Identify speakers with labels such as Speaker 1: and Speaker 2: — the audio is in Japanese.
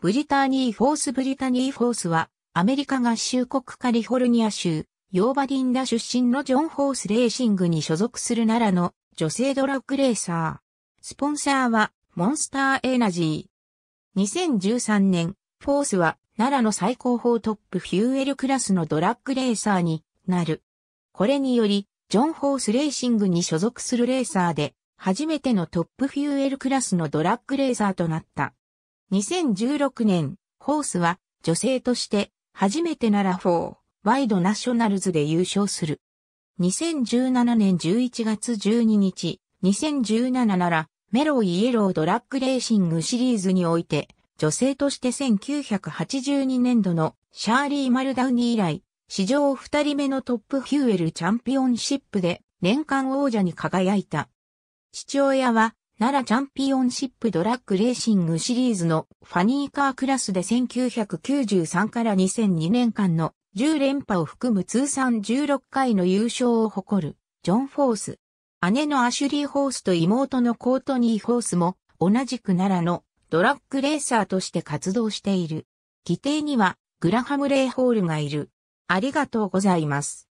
Speaker 1: ブリタニー・フォース・ブリタニー・フォースは、アメリカ合衆国カリフォルニア州、ヨーバリンダ出身のジョン・フォース・レーシングに所属する NHRAの女性ドラッグレーサー。スポンサーは、モンスターエナジー。2013年、フォースは、 NHRAの最高峰トップフューエルクラスのドラッグレーサーになる。これにより、ジョン・フォース・レーシングに所属するレーサーで、初めてのトップフューエルクラスのドラッグレーサーとなった。2016年、フォースは女性として初めて NHRA4ワイドナショナルズで優勝する。2017年11月12日、2017NHRAメロイエロードラッグレーシングシリーズにおいて女性として1982年度のシャーリー・マルダウニー以来、史上二人目のトップフューエルチャンピオンシップで年間王者に輝いた。父親は奈良チャンピオンシップドラッグレーシングシリーズのファニーカークラスで1993から2002年間の10連覇を含む通算16回の優勝を誇るジョン・フォース。姉のアシュリー・ホースと妹のコートニー・フォースも同じく奈良のドラッグレーサーとして活動している。規定にはグラハム・レイ・ホールがいる。ありがとうございます。